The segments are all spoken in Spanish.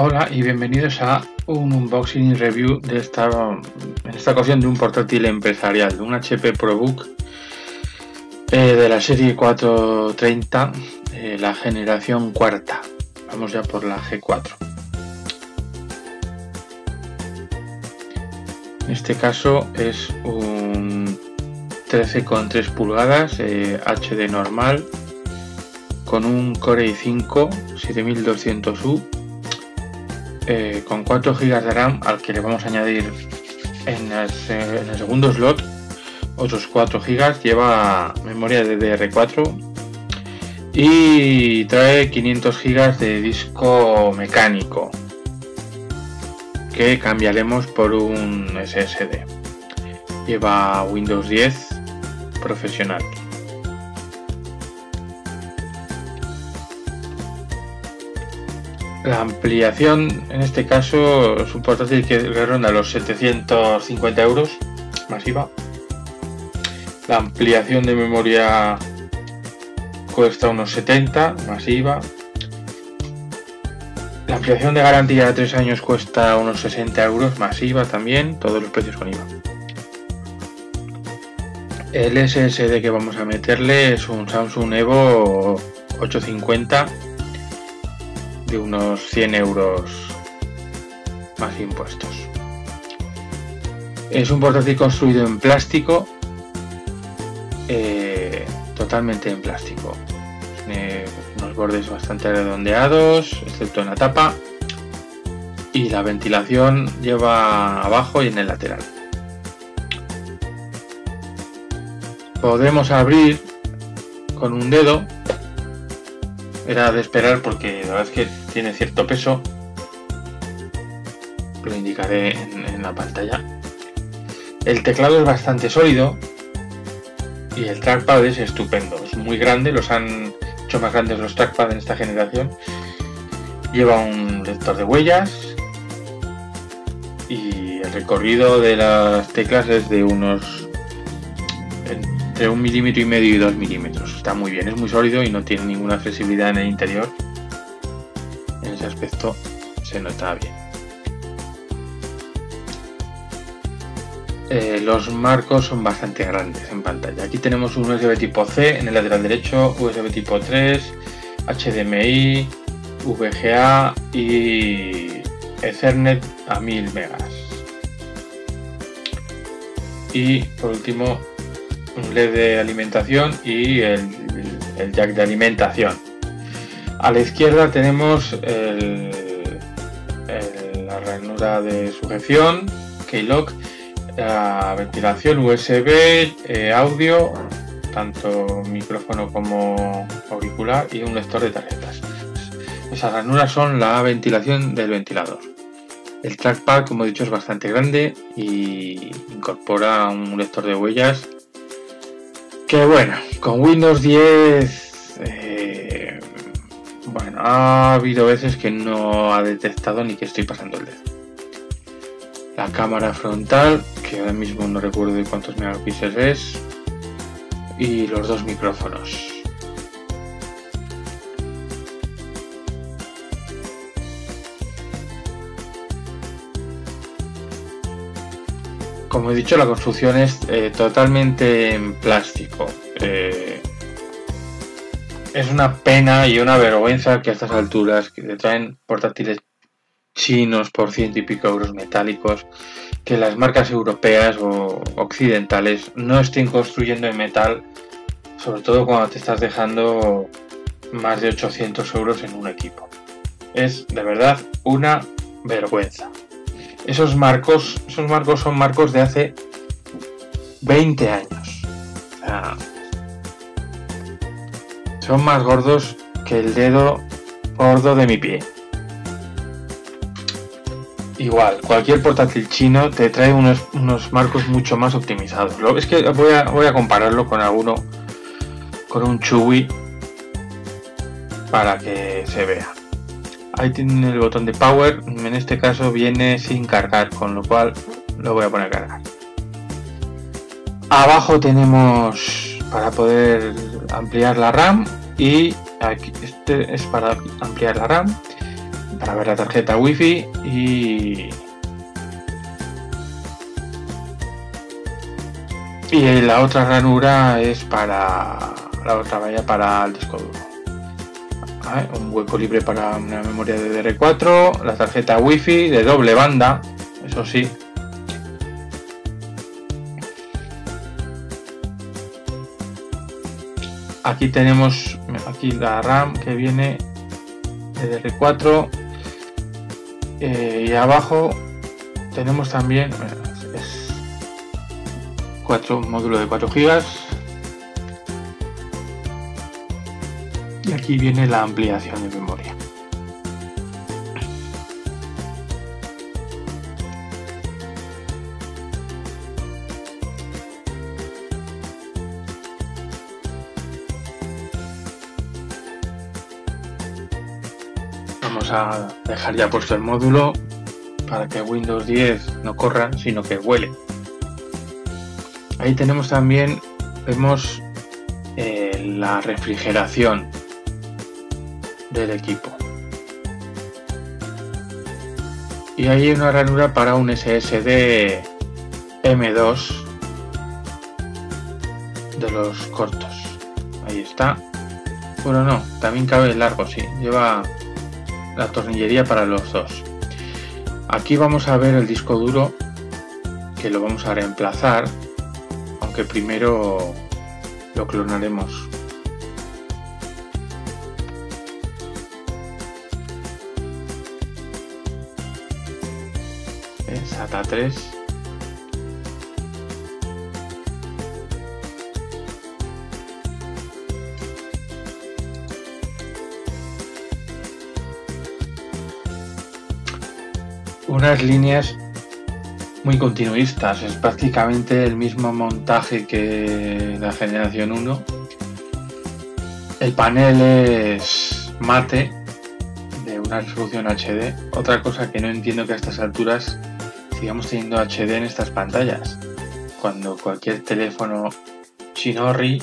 Hola y bienvenidos a un unboxing y review de esta, en esta ocasión de un portátil empresarial, un HP ProBook eh, de la serie 430, eh, la generación cuarta. Vamos ya por la G4. En este caso es un 13,3 pulgadas HD eh, normal con un Core i5 7200U eh, con 4 GB de RAM al que le vamos a añadir en, el segundo slot otros 4 GB lleva memoria DDR4 y trae 500 GB de disco mecánico que cambiaremos por un SSD lleva Windows 10 profesional La ampliación, en este caso, es un portátil que ronda los 750 euros, masiva. La ampliación de memoria cuesta unos 70, masiva. La ampliación de garantía de 3 años cuesta unos 60 euros, masiva también, todos los precios con IVA. El SSD que vamos a meterle es un Samsung Evo 850 de unos 100 euros más impuestos. Es un portátil construido en plástico, eh, totalmente en plástico. Tiene unos bordes bastante redondeados, excepto en la tapa, y la ventilación lleva abajo y en el lateral. Podemos abrir con un dedo era de esperar porque la verdad es que tiene cierto peso. Lo indicaré en, la pantalla. El teclado es bastante sólido y el trackpad es estupendo. Es muy grande, los han hecho más grandes los trackpad en esta generación. Lleva un lector de huellas y el recorrido de las teclas es de unos entre un milímetro y medio y dos milímetros. Está muy bien, es muy sólido y no tiene ninguna flexibilidad en el interior. Ese aspecto se nota bien. Eh, los marcos son bastante grandes en pantalla. Aquí tenemos un USB tipo C en el lateral derecho, USB tipo 3, HDMI, VGA y Ethernet a 1000 megas. Y por último un LED de alimentación y el, jack de alimentación. A la izquierda tenemos la ranura de sujeción, Keylock, la ventilación USB, eh, audio, tanto micrófono como auricular y un lector de tarjetas. Esas ranuras son la ventilación del ventilador. El trackpad, como he dicho, es bastante grande y incorpora un lector de huellas que bueno, con Windows 10, eh, bueno, ha habido veces que no ha detectado ni que estoy pasando el dedo. La cámara frontal, que ahora mismo no recuerdo de cuántos megapíxeles es, y los dos micrófonos. como he dicho, la construcción es eh, totalmente en plástico. Eh, es una pena y una vergüenza que a estas alturas que te traen portátiles chinos por ciento y pico euros metálicos, que las marcas europeas o occidentales no estén construyendo en metal, sobre todo cuando te estás dejando más de 800 euros en un equipo. Es de verdad una vergüenza esos marcos, esos marcos son marcos de hace 20 años. Son más gordos que el dedo gordo de mi pie. Igual, cualquier portátil chino te trae unos, marcos mucho más optimizados. Es que voy a, voy a compararlo con alguno, con un Chewy, para que se vea. Ahí tienen el botón de power, en este caso viene sin cargar, con lo cual lo voy a poner a cargar. Abajo tenemos para poder ampliar la RAM y aquí este es para ampliar la RAM para ver la tarjeta wifi y y la otra ranura es para la otra valla para el disco duro un hueco libre para una memoria de DR4 la tarjeta wifi de doble banda eso sí. Aquí tenemos aquí la RAM que viene de DR4 eh, y abajo tenemos también es 4 módulo de 4 GB y aquí viene la ampliación de memoria a dejar ya puesto el módulo para que Windows 10 no corra, sino que huele. Ahí tenemos también, vemos eh, la refrigeración del equipo. Y hay una ranura para un SSD M2 de los cortos. Ahí está. Bueno, no, también cabe largo, sí. Lleva la tornillería para los dos. Aquí vamos a ver el disco duro que lo vamos a reemplazar, aunque primero lo clonaremos. SATA 3 unas líneas muy continuistas. Es prácticamente el mismo montaje que la generación 1. El panel es mate de una resolución HD. Otra cosa que no entiendo que a estas alturas sigamos teniendo HD en estas pantallas. Cuando cualquier teléfono Shinorri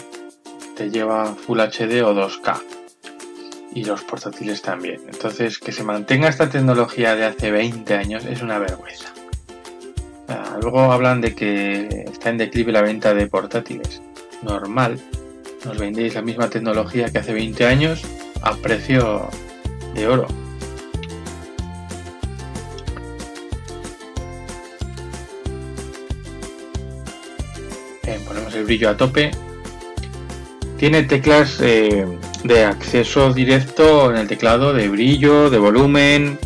te lleva Full HD o 2K y los portátiles también. Entonces, que se mantenga esta tecnología de hace 20 años es una vergüenza. luego hablan de que está en declive la venta de portátiles. Normal, nos vendéis la misma tecnología que hace 20 años a precio de oro. ponemos el brillo a tope. Tiene teclas eh, de acceso directo en el teclado de brillo, de volumen.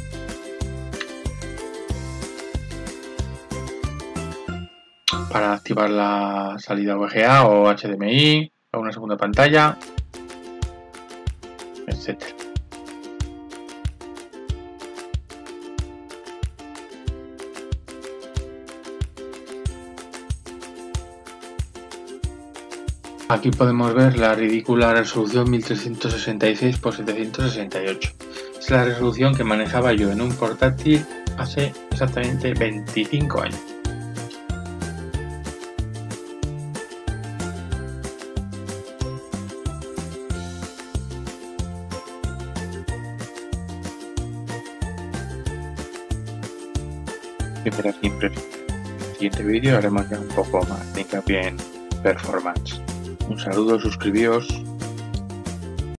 Para activar la salida VGA o HDMI o una segunda pantalla, etcétera. Aquí podemos ver la ridícula resolución 1366 x 768. Es la resolución que manejaba yo en un portátil hace exactamente 25 años. En el siguiente vídeo haremos ya un poco más de hincapié en performance. Un saludo, suscribíos.